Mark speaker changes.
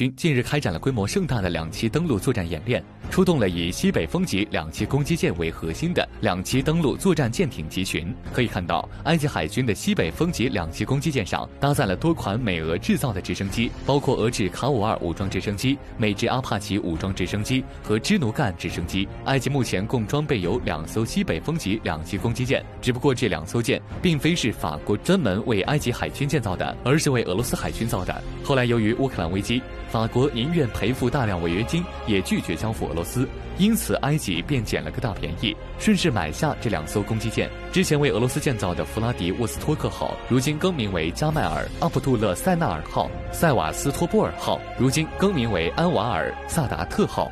Speaker 1: 军近日开展了规模盛大的两栖登陆作战演练，出动了以西北风级两栖攻击舰为核心的两栖登陆作战舰艇集群。可以看到，埃及海军的西北风级两栖攻击舰上搭载了多款美俄制造的直升机，包括俄制卡五二武装直升机、美制阿帕奇武装直升机和支奴干直升机。埃及目前共装备有两艘西北风级两栖攻击舰，只不过这两艘舰并非是法国专门为埃及海军建造的，而是为俄罗斯海军造的。后来由于乌克兰危机。法国宁愿赔付大量违约金，也拒绝交付俄罗斯，因此埃及便捡了个大便宜，顺势买下这两艘攻击舰。之前为俄罗斯建造的弗拉迪沃斯托克号，如今更名为加迈尔阿卜杜勒塞纳尔号；塞瓦斯托波尔号，如今更名为安瓦尔萨达特号。